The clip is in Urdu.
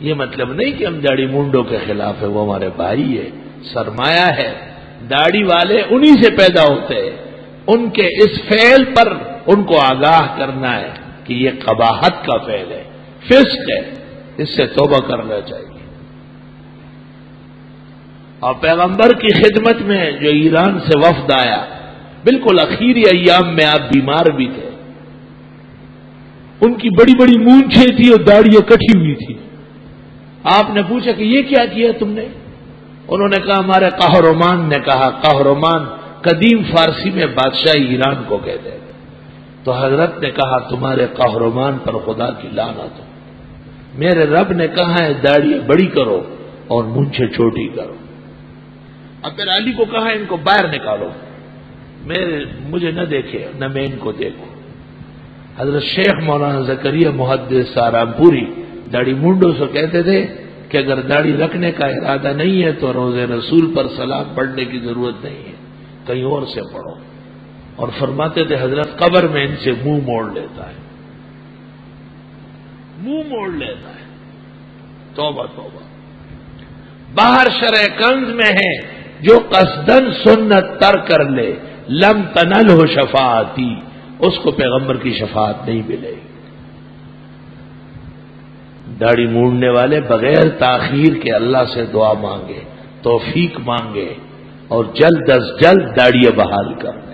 یہ مطلب نہیں کہ ہم داڑھی منڈوں کے خلاف ہے وہ ہمارے بھائی ہے سرمایہ ہے۔ داڑھی والے انہی سے پیدا ہوتے ہیں۔ ان کے اس فعل پر ان کو آگاہ کرنا ہے کہ یہ قباحت کا فعل ہے۔ فسق ہے۔ اس سے توبہ کرنا چاہیے۔ اور پیغمبر کی خدمت میں جو ایران سے وفد آیا، بالکل اخیری ایام میں آپ بیمار بھی تھے۔ ان کی بڑی بڑی مونچھیں تھی اور داڑیاں کٹھی ہوئی تھی آپ نے پوچھا کہ یہ کیا کیا تم نے؟ انہوں نے کہا، ہمارے قہرمان نے کہا، قہرمان قدیم فارسی میں بادشاہ ایران کو کہتے ہیں۔ تو حضرت نے کہا، تمہارے قہرمان پر خدا کی لانا تو میرے رب نے کہا ہے داڑیاں بڑی کرو اور مونچھیں چھوٹی کرو۔ اب میرے علی کو کہا، ان کو باہر نکالو۔ میرے، مجھے نہ دیکھے، نہ میں ان کو دیکھوں۔ حضرت شیخ مولانا زکریہ محدث سارام پوری داڑھی منڈو سے کہتے تھے کہ اگر داڑھی رکھنے کا ارادہ نہیں ہے تو روز رسول پر سلام پڑھنے کی ضرورت نہیں ہے۔ کہیں اور سے پڑھو۔ اور فرماتے تھے، حضرت قبر میں ان سے منہ موڑ لیتا ہے۔ منہ موڑ لیتا ہے۔ توبہ توبہ۔ باہر شرح کنز میں ہے، جو قصدن سنت تر کر لے، لم تنل ہو شفاعتی، اس کو پیغمبر کی شفاعت نہیں ملے۔ گی داڑھی موڑنے والے بغیر تاخیر کے اللہ سے دعا مانگے، توفیق مانگے اور جلد از جلد داڑیاں بحال کر۔